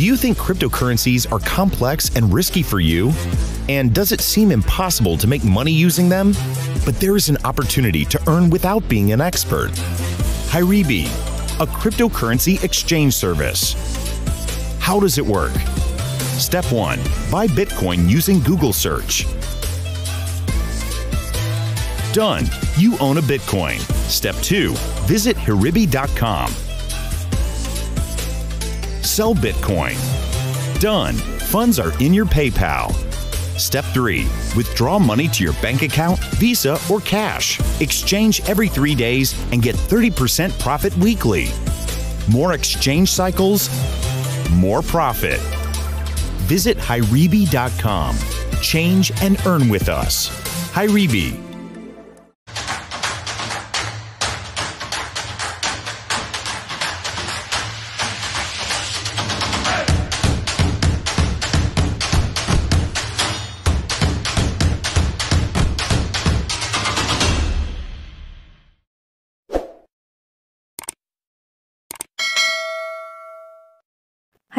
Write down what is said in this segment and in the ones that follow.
Do you think cryptocurrencies are complex and risky for you? And does it seem impossible to make money using them? But there is an opportunity to earn without being an expert. Hyribi, a cryptocurrency exchange service. How does it work? Step 1. Buy Bitcoin using Google search. Done. You own a Bitcoin. Step 2. Visit Hiribi.com. Sell Bitcoin. Done. Funds are in your PayPal. Step 3. Withdraw money to your bank account, Visa, or cash. Exchange every three days and get 30% profit weekly. More exchange cycles, more profit. Visit Hyribi.com. Change and earn with us. Hyribi.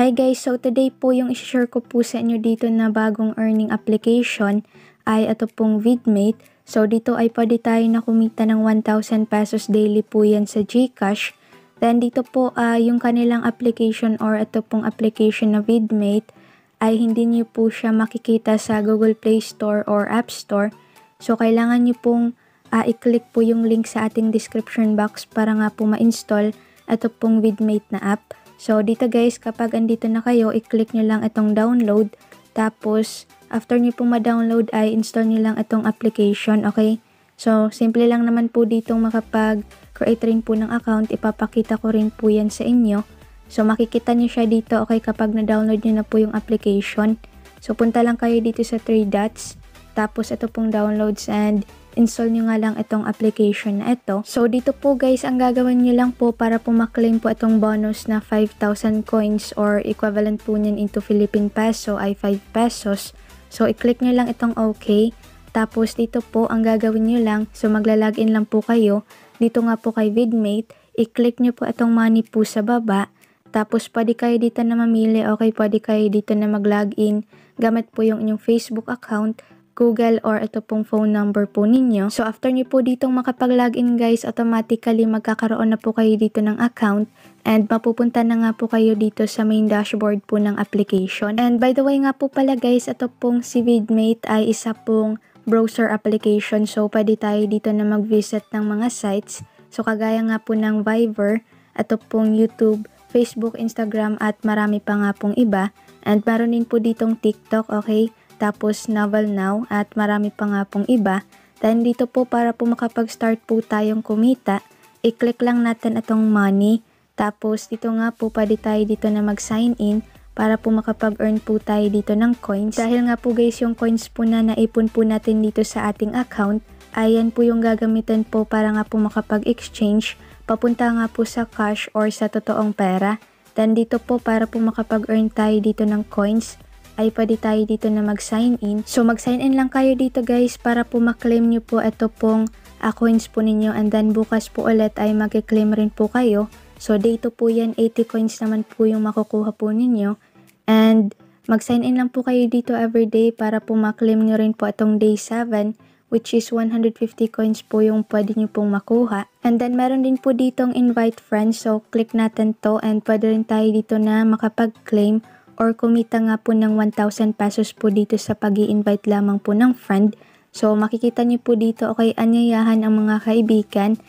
Hi guys, so today po yung i-share ko po sa inyo dito na bagong earning application ay ito pong Vidmate. So dito ay pwede tayo na kumita ng 1,000 pesos daily po yan sa Gcash. Then dito po uh, yung kanilang application or ito pong application na Vidmate ay hindi niyo po siya makikita sa Google Play Store or App Store. So kailangan niyo pong uh, i-click po yung link sa ating description box para nga po ma-install ito pong Vidmate na app. So, dito guys, kapag andito na kayo, i-click nyo lang itong download. Tapos, after nyo pong ma-download ay install nyo lang itong application, okay? So, simple lang naman po ditong makapag-create rin po ng account. Ipapakita ko rin po yan sa inyo. So, makikita nyo siya dito, okay, kapag na-download nyo na po yung application. So, punta lang kayo dito sa 3 dots. Tapos, ito pong downloads and install nyo nga lang itong application na ito. So dito po guys, ang gagawin nyo lang po para po maklaim po itong bonus na 5,000 coins or equivalent po niyan into Philippine peso ay 5 pesos. So i-click nyo lang itong OK. Tapos dito po ang gagawin nyo lang, so magla-login lang po kayo. Dito nga po kay Vidmate, i-click nyo po itong money po sa baba. Tapos pwede kayo dito na mamili, okay, pwede kayo dito na mag-login gamit po yung inyong Facebook account Google or ito pong phone number po ninyo. So after nyo po ditong makapag-login guys, automatically magkakaroon na po kayo dito ng account and mapupunta na nga po kayo dito sa main dashboard po ng application. And by the way nga po pala guys, ito pong si Vidmate ay isa pong browser application so pwede tayo dito na mag-visit ng mga sites. So kagaya nga po ng Viber, ito pong YouTube, Facebook, Instagram at marami pa nga pong iba. And meron din po ditong TikTok, okay? Tapos Novel Now at marami pa nga pong iba. Then dito po para po makapag-start po tayong kumita, i-click lang natin itong money. Tapos dito nga po pwede tayo dito na mag-sign in para po makapag-earn po tayo dito ng coins. Dahil nga po guys yung coins po na naipon po natin dito sa ating account, ayan po yung gagamitin po para nga po makapag-exchange papunta nga po sa cash or sa totoong pera. Then dito po para po makapag-earn tayo dito ng coins, ay pwede tayo dito na mag-sign in. So mag-sign in lang kayo dito guys para po maklaim nyo po ito pong uh, coins po ninyo and then bukas po ulit ay mag-claim rin po kayo. So dito po yan 80 coins naman po yung makukuha po ninyo and mag-sign in lang po kayo dito everyday para po maklaim nyo rin po itong day 7 which is 150 coins po yung pwede nyo pong makuha. And then meron din po ditong invite friends so click natin to and pwede rin tayo dito na makapag-claim or kumita nga po ng 1,000 pesos po dito sa pag invite lamang po ng friend. So makikita niyo po dito okay anyayahan ang mga kaibigan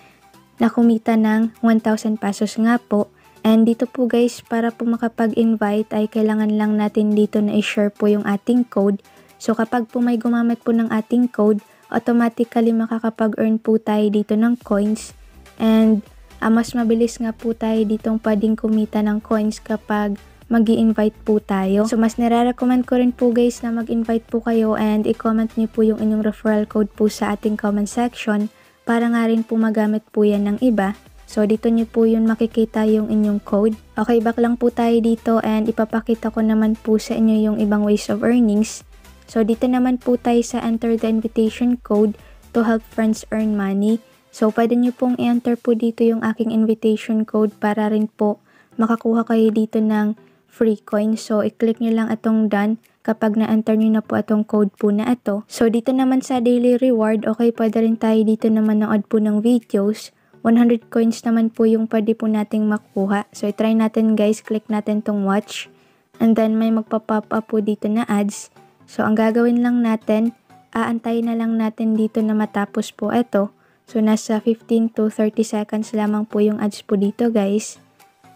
na kumita ng 1,000 pesos nga po. And dito po guys, para po makapag-invite ay kailangan lang natin dito na i-share po yung ating code. So kapag po may gumamit po ng ating code, automatically makakapag-earn po tayo dito ng coins. And uh, mas mabilis nga po tayo ditong pwedeng kumita ng coins kapag mag invite po tayo. So mas nire-recommend ko rin po guys na mag-invite po kayo and i-comment niyo po yung inyong referral code po sa ating comment section para nga rin po magamit po yan ng iba. So dito niyo po yun makikita yung inyong code. Okay, back lang po tayo dito and ipapakita ko naman po sa inyo yung ibang ways of earnings. So dito naman po tayo sa enter the invitation code to help friends earn money. So pwede niyo pong i-enter po dito yung aking invitation code para rin po makakuha kayo dito ng free coin. So, i-click nyo lang itong done kapag na-enter nyo na po itong code po na ito. So, dito naman sa daily reward, okay, pwede rin tayo dito naman nood po ng videos. 100 coins naman po yung pwede po nating makuha. So, i-try natin guys, click natin tong watch. And then, may magpa-pop up po dito na ads. So, ang gagawin lang natin, aantayin na lang natin dito na matapos po ito. So, nasa 15 to 30 seconds lamang po yung ads po dito guys.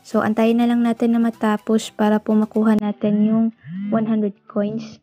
So, antayin na lang natin na matapos para po makuha natin yung 100 coins.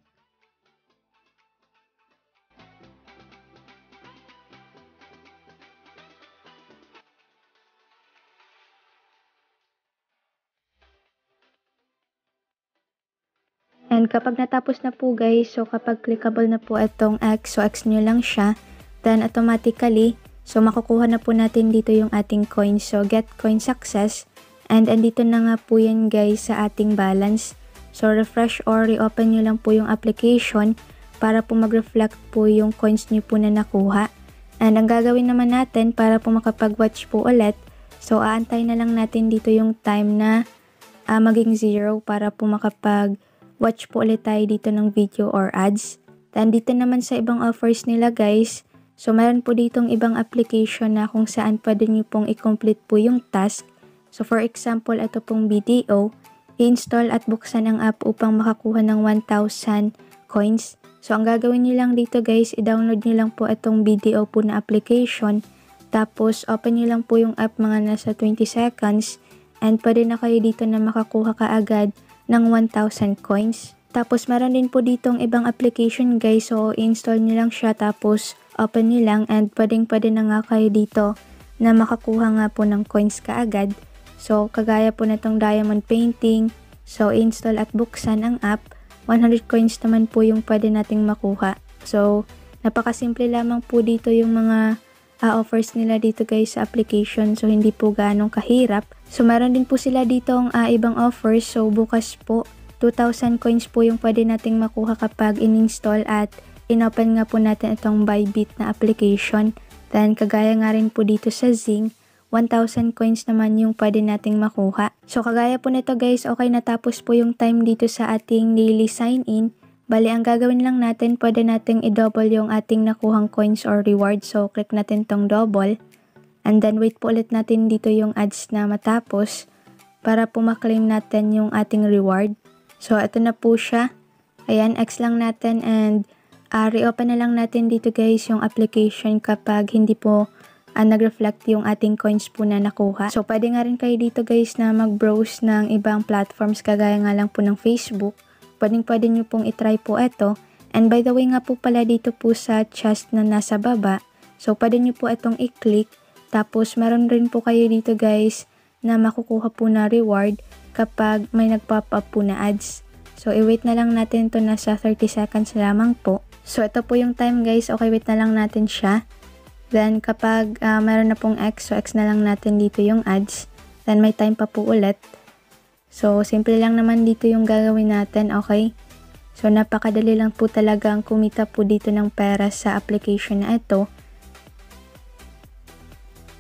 And kapag natapos na po guys, so kapag clickable na po itong X, so X nyo lang siya, then automatically, so makukuha na po natin dito yung ating coin. So get coin success, and andito na nga po yan guys sa ating balance. So refresh or reopen nyo lang po yung application para po mag-reflect po yung coins nyo po na nakuha. And ang gagawin naman natin para po makapag-watch po ulit, so aantay na lang natin dito yung time na uh, maging zero para po makapag watch po ulit tayo dito ng video or ads. Then dito naman sa ibang offers nila guys, so meron po ditong ibang application na kung saan pwede nyo pong i-complete po yung task. So for example, ito pong BDO, i-install at buksan ang app upang makakuha ng 1,000 coins. So ang gagawin nyo lang dito guys, i-download nyo lang po itong BDO po na application. Tapos open nyo lang po yung app mga nasa 20 seconds and pwede na kayo dito na makakuha kaagad ng 1,000 coins. Tapos meron din po ditong ibang application guys. So install nyo lang siya tapos open nyo lang and pwedeng pwede na nga kayo dito na makakuha nga po ng coins kaagad. So kagaya po nitong diamond painting. So install at buksan ang app. 100 coins naman po yung pwede nating makuha. So napakasimple lamang po dito yung mga uh, offers nila dito guys sa application. So hindi po ganong kahirap. So meron din po sila dito ang uh, ibang offers. So bukas po 2,000 coins po yung pwede nating makuha kapag in-install at inopen nga po natin itong Bybit na application. Then kagaya nga rin po dito sa Zing, 1,000 coins naman yung pwede nating makuha. So kagaya po nito guys, okay natapos po yung time dito sa ating daily sign in. Bali, ang gagawin lang natin, pwede nating i-double yung ating nakuhang coins or reward. So, click natin tong double. And then wait po ulit natin dito yung ads na matapos para po natin yung ating reward. So ito na po siya. Ayan, X lang natin and uh, reopen na lang natin dito guys yung application kapag hindi po uh, nag-reflect yung ating coins po na nakuha. So pwede nga rin kayo dito guys na mag-browse ng ibang platforms kagaya nga lang po ng Facebook. Pwedeng pwede nyo pong itry po ito. And by the way nga po pala dito po sa chest na nasa baba. So pwede nyo po itong i-click tapos, meron rin po kayo dito guys na makukuha po na reward kapag may nagpop up po na ads. So, i-wait na lang natin to nasa 30 seconds lamang po. So, ito po yung time guys. Okay, wait na lang natin siya. Then, kapag uh, meron na pong X, so X na lang natin dito yung ads. Then, may time pa po ulit. So, simple lang naman dito yung gagawin natin, okay? So, napakadali lang po talaga ang kumita po dito ng pera sa application na ito.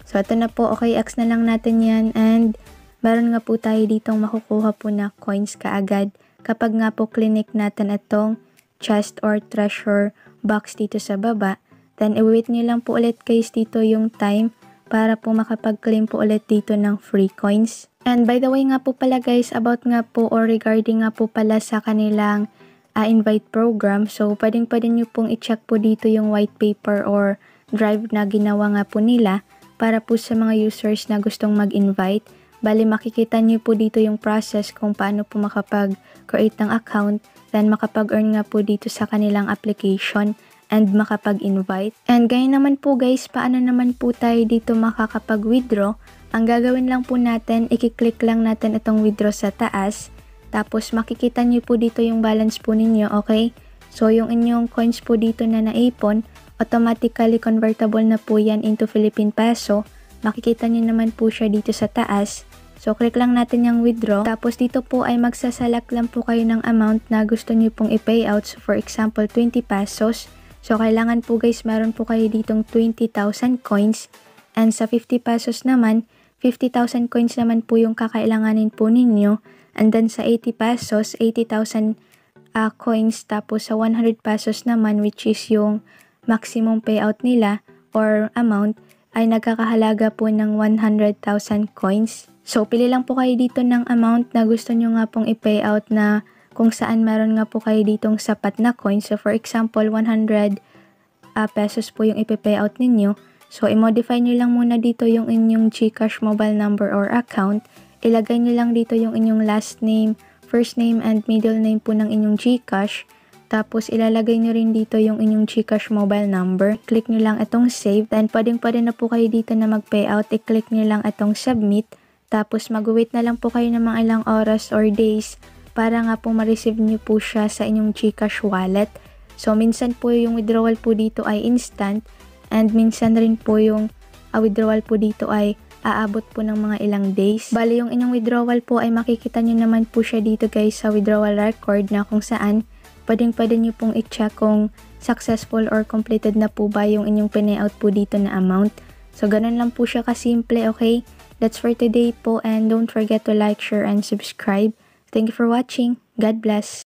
So, ito na po. Okay, X na lang natin yan. And, meron nga po tayo ditong makukuha po na coins kaagad. Kapag nga po clinic natin itong chest or treasure box dito sa baba, then i-wait nyo lang po ulit guys dito yung time para po makapag-claim po ulit dito ng free coins. And by the way nga po pala guys, about nga po or regarding nga po pala sa kanilang uh, invite program, so pwedeng pwede nyo pong i-check po dito yung white paper or drive na ginawa nga po nila para po sa mga users na gustong mag-invite. Bali makikita niyo po dito yung process kung paano po makapag-create ng account, then makapag-earn nga po dito sa kanilang application and makapag-invite. And gaya naman po guys, paano naman po tayo dito makakapag-withdraw? Ang gagawin lang po natin, i-click lang natin itong withdraw sa taas. Tapos makikita niyo po dito yung balance po ninyo, okay? So yung inyong coins po dito na naipon, automatically convertible na po yan into Philippine Peso. Makikita niyo naman po siya dito sa taas. So, click lang natin yung withdraw. Tapos, dito po ay magsasalak lang po kayo ng amount na gusto niyo pong i-payout. So, for example, 20 pesos. So, kailangan po guys, meron po kayo ditong 20,000 coins. And sa 50 pesos naman, 50,000 coins naman po yung kakailanganin po ninyo. And then sa 80 pesos, 80,000 uh, coins. Tapos sa 100 pesos naman, which is yung maximum payout nila or amount, ay nagkakahalaga po ng 100,000 coins. So, pili lang po kayo dito ng amount na gusto nyo nga pong i-payout na kung saan meron nga po kayo ditong sapat na coins. So, for example, 100 uh, pesos po yung ipe-payout ninyo. So, i-modify nyo lang muna dito yung inyong GCash mobile number or account. Ilagay nyo lang dito yung inyong last name, first name, and middle name po ng inyong GCash. Tapos, ilalagay nyo rin dito yung inyong GCash mobile number. Click nyo lang itong save. Then, pwedeng pwede na po kayo dito na mag-payout. I-click nyo lang itong submit. Tapos mag-wait na lang po kayo ng mga ilang oras or days para nga po ma-receive nyo po siya sa inyong GCash wallet. So minsan po yung withdrawal po dito ay instant and minsan rin po yung uh, withdrawal po dito ay aabot po ng mga ilang days. Bali yung inyong withdrawal po ay makikita nyo naman po siya dito guys sa withdrawal record na kung saan pwedeng pwede nyo pong i-check kung successful or completed na po ba yung inyong pinayout po dito na amount. So ganun lang po siya kasimple, okay? That's for today po and don't forget to like, share, and subscribe. Thank you for watching. God bless.